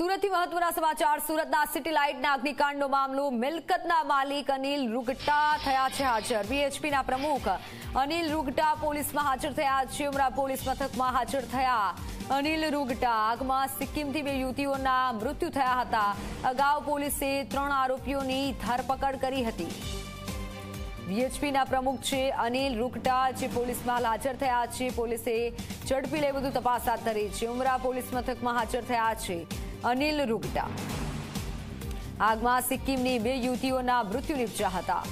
સુરતથી મહત્વના સમાચાર. સુરતના સિટી લાઇટના અગ્નિકાંડનો મામલો, મિલકતના માલિક અનિલ રૂગટા થયા છે હાજર. બીએચપીના પ્રમુખ અનિલ રૂગટા પોલીસમાં હાજર થયા છે. ઉમરા પોલીસ મથકમાં હાજર થયા અનિલ રૂગટા. આગમાં સિક્કિમથી બે યુવતીઓના મૃત્યુ થયા હતા. અગાઉ પોલીસે ત્રણ આરોપીઓની ધરપકડ કરી હતી. બીએચપીના પ્રમુખ છે અનિલ રૂકટા જે પોલીસમાં હાજર થયા છે. પોલીસે ઝડપી લઈ વધુ તપાસ હાથ ધરી છે. ઉમરા પોલીસ મથકમાં હાજર થયા છે. અનિલ રૂગટા આગમાં સિક્કિમની બે યુવતીઓના મૃત્યુ નિપજ્યા હતા.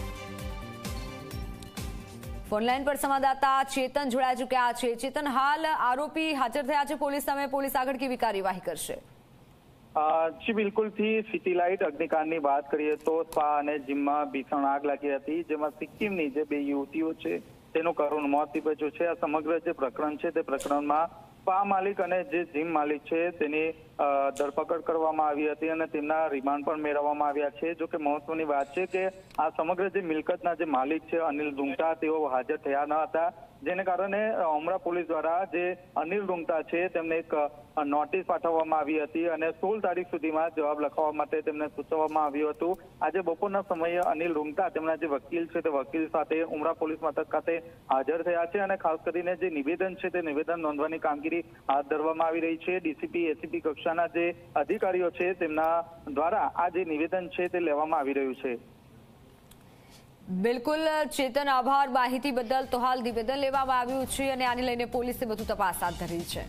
ફોનલાઈન પર સંવાદદાતા ચેતન જોડાઈ ચુક્યા છે. ચેતન, હાલ આરોપી હાજર થયા છે પોલીસ સામે. પોલીસ આગળ કેવી કાર્યવાહી કરશે? જી, બિલકુલથી સિટી લાઇટ અગ્નિકાંડની વાત કરીએ તો સ્પા અને જીમમાં ભીષણ આગ લાગી હતી. જેમાં સિક્કિમની જે બે યુવતીઓ છે, તેનું કરુણ મોત નીપજ્યું છે. આ સમગ્ર જે પ્રકરણ છે, તે પ્રકરણમાં સ્પા માલિક અને જે જીમ માલિક છે, તેની ધરપકડ કરવામાં આવી હતી અને તેમના રિમાન્ડ પણ મેળવવામાં આવ્યા છે. જો કે મહત્વની વાત છે કે આ સમગ્ર જે મિલકતના જે માલિક છે, અનિલ રૂંગટા તેઓ હાજર થયા ન હતા. જેને કારણે ઉમરા પોલીસ દ્વારા જે અનિલ રૂંગતા છે, તેમને એક નોટિસ પાઠવવામાં આવી હતી અને સોળ તારીખ સુધીમાં જવાબ લખવા માટે તેમને સૂચવવામાં આવ્યું હતું. આજે બપોરના સમયે અનિલ ડુંગતા તેમના જે વકીલ છે, તે વકીલ સાથે ઉમરા પોલીસ મથક ખાતે હાજર થયા છે અને ખાસ કરીને જે નિવેદન છે, તે નિવેદન નોંધવાની કામગીરી હાથ ધરવામાં આવી રહી છે. ડીસીપી, એસીપી કક્ષાના જે અધિકારીઓ છે, તેમના દ્વારા આ જે નિવેદન છે, તે લેવામાં આવી રહ્યું છે. બિલકુલ, ચેતન, આભાર. માહિતી બદલ, તો હાલ નિવેદન લેવામાં આવ્યું છે અને આને લઈને પોલીસે વધુ તપાસ હાથ ધરી છે.